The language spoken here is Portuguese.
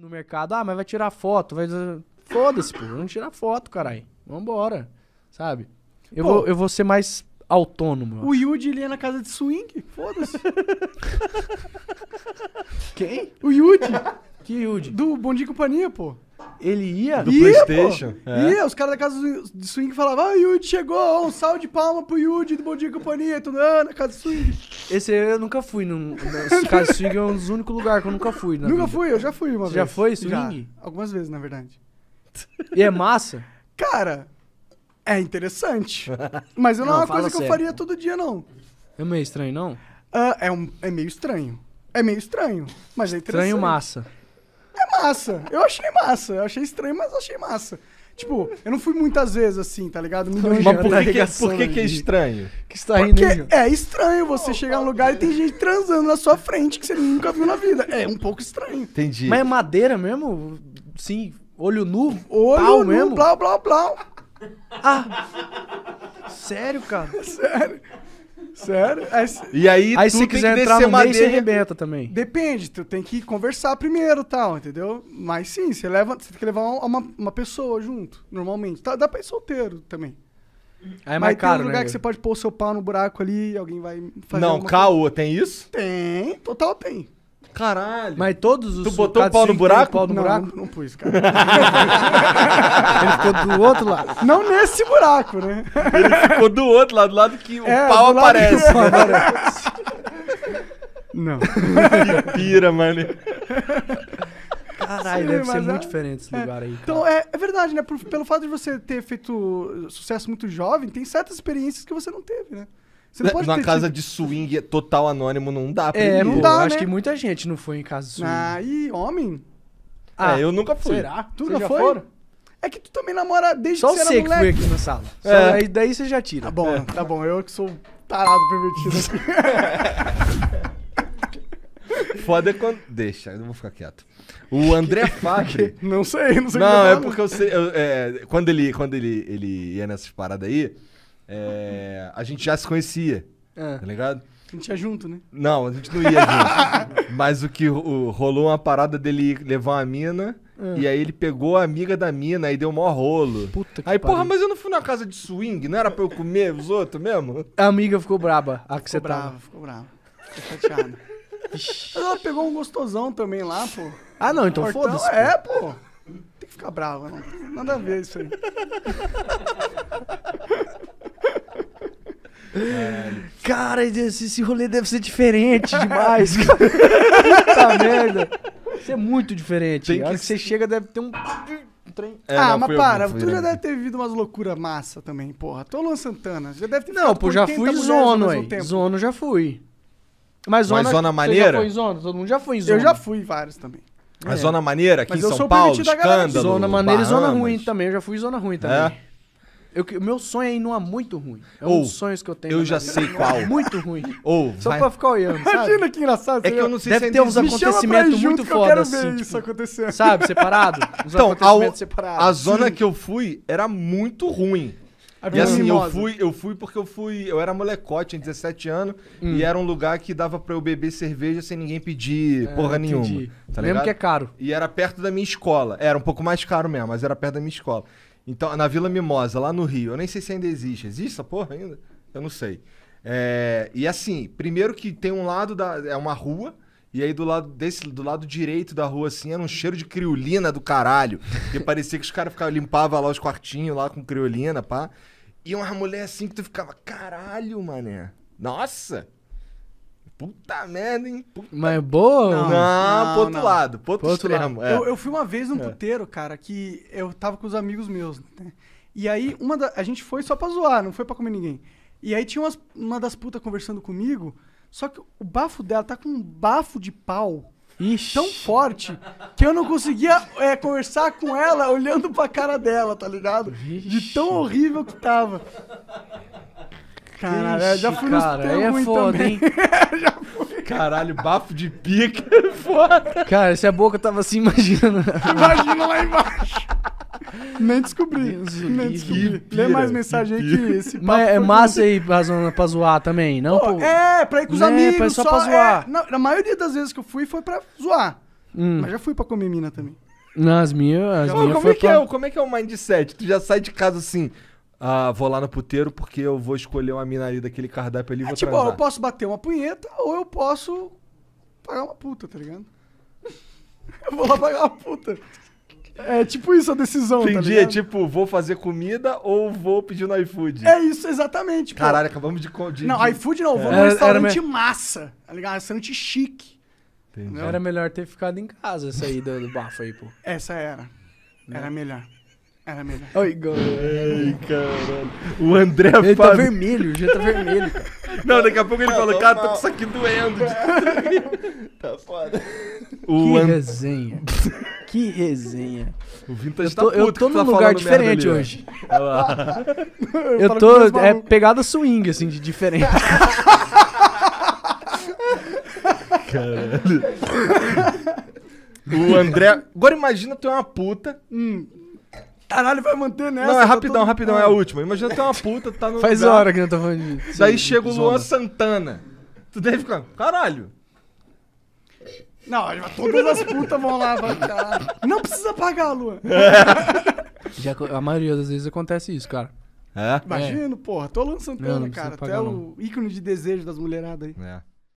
no mercado, ah, mas vai tirar foto, vai. Foda-se, pô, não tirar foto, caralho. Vambora. Sabe? Eu, Pô. vou, eu vou ser mais autônomo. O Yuji, ele ia na casa de swing. Foda-se. Quem? O Yuji, Que Yudi? do Bom Dia e Companhia, pô. Ele ia? Do Ia, PlayStation, pô. é. Ia, os caras da casa de swing falavam, ah, o Yuji chegou, um salve de palma pro Yuji do Bom Dia e Companhia. E tudo, ah, na casa de swing. Esse aí eu nunca fui. Num, esse caso swing é um dos únicos lugares que eu nunca fui. Na Nunca vida. fui, eu já fui uma Você vez. já foi, swing? Já, algumas vezes, na verdade. E é massa? Cara, é interessante. Mas não, Não, é uma coisa que eu faria todo dia, não. É meio estranho, não? Ah, é, um, é meio estranho. É meio estranho, mas é interessante. Estranho massa. É massa. Eu achei massa. Eu achei estranho, mas achei massa. Tipo, eu não fui muitas vezes assim, tá ligado? De Mas por na que, que, arregação por que, que é estranho? que você tá rindo Porque é estranho você chegar num lugar e tem gente transando na sua frente que você nunca viu na vida. É um pouco estranho. Entendi. Mas é madeira mesmo? Sim, olho nu? Olho pau no mesmo? blá blá blá. Sério, cara? Sério. Sério. Aí E aí, Aí tu se tem quiser que entrar no meio, você arrebenta também. Depende, tu tem que conversar primeiro tal, entendeu? Mas sim, você leva, você tem que levar uma, uma pessoa junto, normalmente. Tá, dá pra ir solteiro também. Aí é Mas mais tem caro, um lugar né? que você pode pôr o seu pau no buraco ali e alguém vai fazer Não, caô, tem isso? Tem, total tem. Caralho. Mas todos os... Tu botou o pau no buraco? pau no não, buraco? não, não pus, cara. Ele ficou do outro lado. não nesse buraco, né? Ele ficou do outro lado, do lado que o É, pau aparece. que o pau Não. Que pira, mano. Caralho, Sim, deve ser mas muito é- diferente esse lugar aí, cara. Então, é, é verdade, né? Por- pelo fato de você ter feito sucesso muito jovem, tem certas experiências que você não teve, né? Você não pode Na ter casa tido- de swing total anônimo não dá pra É, ir. não pô, dá, acho né? que muita gente não foi em casa de swing. Ah, e homem? Ah, é, eu nunca fui. Será? Tu Vocês nunca já foi? foram? É que tu também namora desde Só que você você era que moleque. foi aqui na sala. Só É. aí, daí você já tira. Tá bom, tá bom. Eu que sou tarado pervertido. Foda é quando. Deixa, eu vou ficar quieto. O André Fabre. não sei, não sei o que Não, eu é porque eu sei. eu- é, quando ele, quando ele, ele ia nessas paradas aí, é, a gente já se conhecia, Ah. tá ligado? A gente ia junto, né? Não, a gente não ia junto. Mas o que o- rolou uma parada dele levar uma mina. E aí ele pegou a amiga da mina e deu mó rolo. Puta que aí, porra, mas eu não fui na casa de swing, não era pra eu comer os outros mesmo? A amiga ficou braba. A que você Ficou tava. brava, ficou brava. Ficou chateada. Mas ela pegou um gostosão também lá, pô. Ah, não, então foda-se. É, pô. Tem que ficar brava, não. Nada a ver isso aí. Cara, esse, esse rolê deve ser diferente demais. cara. Puta merda. Isso é muito diferente. Tem a hora que que você chega deve ter um... um trem. É, ah, não, mas fui eu, para, fui tu eu, já deve ter vivido umas loucuras massa também, porra. Tu é o Luan Santana, já deve ter Não, pô, já 80 fui zono aí. Zono já fui. Mas zona, Mas zona você maneira? já foi em zona? Todo mundo já foi em zona. Eu já fui em vários também. A Zona Maneira, aqui Mas em eu São sou Paulo, permitido da galera. escândalo. Zona maneira e zona Bahamas. ruim também. Eu já fui em zona ruim também. É? Eu, o meu sonho é ir numa muito ruim. É um Ou, dos sonhos que eu tenho. eu já vida. sei qual. Muito ruim. Ou, Só vai- pra ficar olhando, sabe? Imagina que engraçado. É que eu não sei Deve se ter ainda uns existe. Me chama pra ir acontecimento junto muito que eu foda quero assim, ver tipo, isso acontecer. Sabe, separado? Os Então, a, acontecimentos separados. a zona que eu fui era muito ruim. A E assim, eu fui, eu fui porque eu fui. Eu era molecote, tinha 17 anos, Hum. e era um lugar que dava pra eu beber cerveja sem ninguém pedir porra nenhuma. É, entendi. Tá Mesmo que é caro. E era perto da minha escola. Era um pouco mais caro mesmo, mas era perto da minha escola. Então, na Vila Mimosa, lá no Rio. Eu nem sei se ainda existe. Existe essa porra ainda? Eu não sei. É, e assim, primeiro que tem um lado da. É uma rua. E aí do lado desse, do lado direito da rua, assim, era um cheiro de criolina do caralho. Porque parecia que os caras ficavam, limpavam lá os quartinhos lá com criolina, pá. E uma mulher assim que tu ficava, caralho, mané. Nossa! Puta merda, hein? Puta Mas é boa? não, não, pro outro não. lado, pro outro Pro outro extremo. é. Eu, eu fui uma vez num puteiro, cara, que eu tava com os amigos meus, né? E aí, uma da, a gente foi só pra zoar, não foi pra comer ninguém. E aí tinha umas- uma das putas conversando comigo, só que o bafo dela tá com um bafo de pau Ixi. tão forte que eu não conseguia é, conversar com ela olhando pra cara dela, tá ligado? De tão horrível que tava. Caralho, eu já Ixi, fui cara, é ruim foda, também. hein? Caralho, bafo de pica é foda. Cara, se a boca tava assim, imaginando. Imagina lá embaixo. Nem descobri. Nem descobri. Lê mais mensagem aí que esse papo Mas é massa aí pra, pra zoar também, não? Pô, pô? é, pra ir com os Né, amigos. pra- só só pra zoar. é, na, na maioria das vezes que eu fui foi pra zoar. Hum. Mas já fui pra comer mina também. Não, as minhas. As Ô, minhas como, é que pra- é, como é que é o mindset? Tu já sai de casa assim, ah, vou lá no puteiro porque eu vou escolher uma mina ali daquele cardápio ali e É vou tipo, ó, transar. eu posso bater uma punheta ou eu posso pagar uma puta, tá ligado? Eu vou lá pagar uma puta. É tipo isso a decisão, tá Entendi, é ligado? tipo, vou fazer comida ou vou pedir no iFood? É isso, exatamente. pô. Caralho, acabamos de... de Não, de... iFood não, vou Era- num era restaurante me- massa, tá ligado? Restaurante chique. Entendi. Era melhor ter ficado em casa essa aí do, do bafo aí, pô. Essa era. Era melhor. Era melhor. Ai, caralho. O André Ele tá Fábio... vermelho, já tá vermelho, cara. Não, daqui a pouco ele falou, tô cara, tô com isso aqui doendo. de- Tá foda. O, Que An... resenha. Que resenha. o Vintage Eu tô, tá eu puto tô que tu num tá lugar diferente ali, ó. hoje. Olha lá. Eu falo tô. É pegada swing, assim, de diferente. O André... Agora imagina tu é uma puta... Caralho, vai manter nessa. Não, é tá rapidão, todo- rapidão, é a última. Imagina tu é uma puta, tu tá no Faz lugar, hora que eu não tô falando de. Daí chega o. Luan Santana. Tu deve ficar, caralho. Não, todas as putas vão lá, vai, caralho. Não precisa pagar, Luan. Já, a maioria das vezes acontece isso, cara. É? Imagina, porra. Tô Luan Não, Santana, não precisa cara. Tu pagar, é não. o ícone de desejo das mulheradas aí. É.